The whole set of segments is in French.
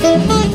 嗯？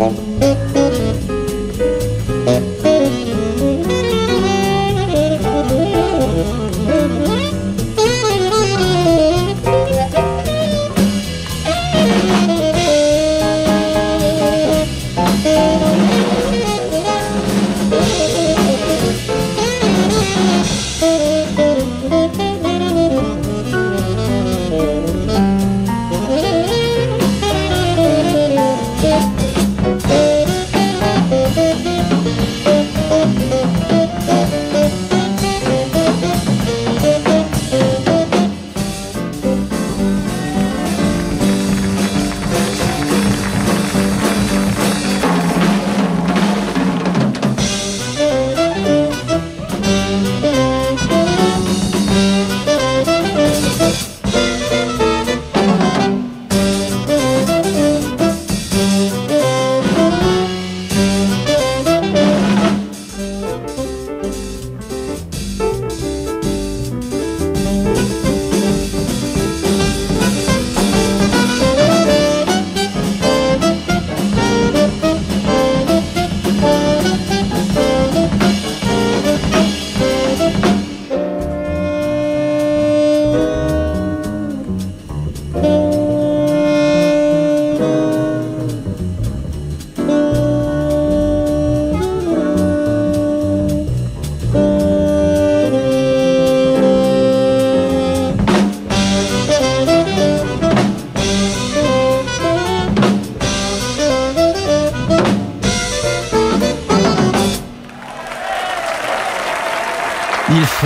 Want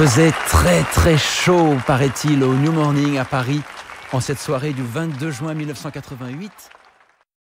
faisait très très chaud, paraît-il, au New Morning à Paris en cette soirée du 22 juin 1988.